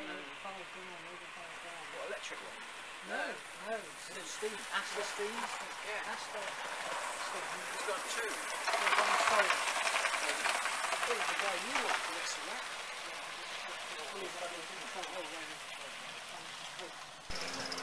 What, electric one? No, no. Is it steam? Steam? Yeah. Aster. It's got two. One. I thought it's a wreck. Yeah, I thought it was a brand.